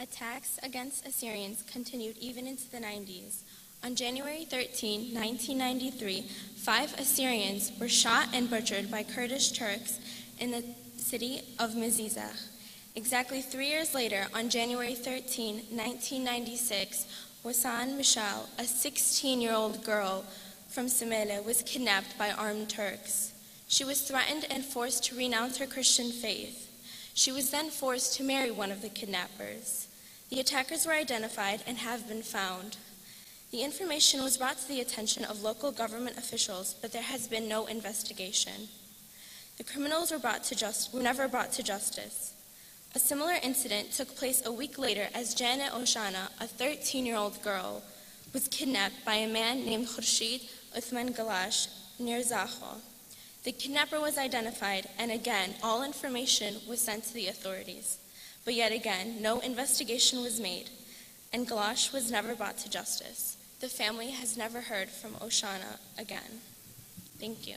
Attacks against Assyrians continued even into the 90s. On January 13, 1993, five Assyrians were shot and butchered by Kurdish Turks in the city of Mizizah. Exactly three years later, on January 13, 1996, Wasan Michal, a 16-year-old girl from Semele, was kidnapped by armed Turks. She was threatened and forced to renounce her Christian faith. She was then forced to marry one of the kidnappers. The attackers were identified and have been found. The information was brought to the attention of local government officials, but there has been no investigation. The criminals were, brought to just, were never brought to justice. A similar incident took place a week later as Janet Oshana, a 13-year-old girl, was kidnapped by a man named Khurshid Uthman Galash near Zakho. The kidnapper was identified, and again, all information was sent to the authorities. But yet again, no investigation was made, and Galash was never brought to justice. The family has never heard from Oshana again. Thank you.